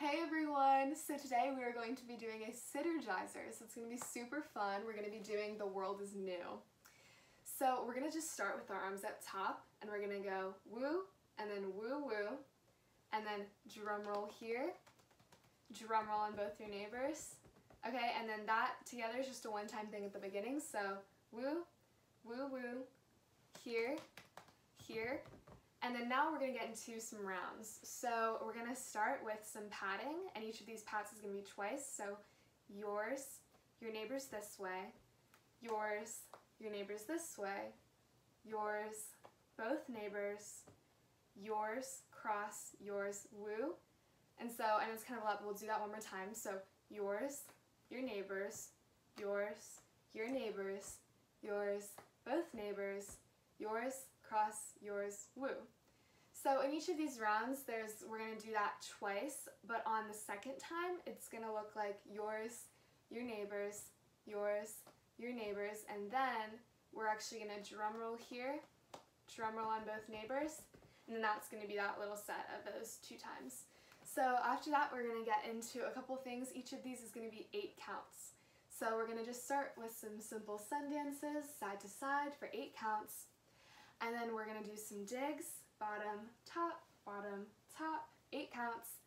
Hey everyone! So today we are going to be doing a Sittergizer. So it's going to be super fun. We're going to be doing The World is New. So we're going to just start with our arms up top and we're going to go woo and then woo woo and then drum roll here, drum roll on both your neighbors. Okay, and then that together is just a one-time thing at the beginning. So woo, woo woo, here, here, and then now we're to get into some rounds. So we're to start with some padding, and each of these pats is to be twice. So yours, your neighbor's this way, yours, your neighbor's this way, yours, both neighbors, yours, cross, yours, woo. And so, I know it's kind of a lot, but we'll do that one more time. So yours, your neighbors, yours, your neighbors, yours, both neighbors, yours, cross, yours, woo. So in each of these rounds, there's we're to do that twice, but on the second time, it's to look like yours, your neighbors, yours, your neighbors, and then we're actually to drum roll here, drum roll on both neighbors, and then that's to be that little set of those two times. So after that, we're to get into a couple things. Each of these is to be eight counts. So we're to just start with some simple sun dances, side to side, for eight counts. And then we're to do some digs, bottom, top, bottom, top, eight counts.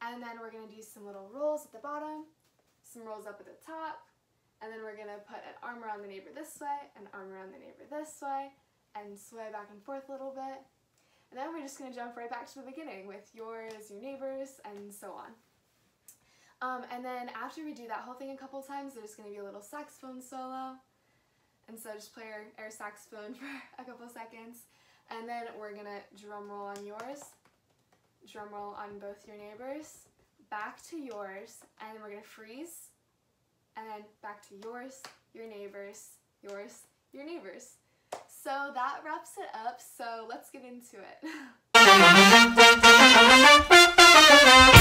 And then we're to do some little rolls at the bottom, some rolls up at the top, and then we're to put an arm around the neighbor this way, an arm around the neighbor this way, and sway back and forth a little bit. And then we're just to jump right back to the beginning with yours, your neighbors, and so on. Um, and then after we do that whole thing a couple times, there's to be a little saxophone solo. And so just play your air saxophone for a couple seconds. And then we're gonna drum roll on yours, drum roll on both your neighbors, back to yours, and then we're gonna freeze, and then back to yours, your neighbors, yours, your neighbors. So that wraps it up, so let's get into it.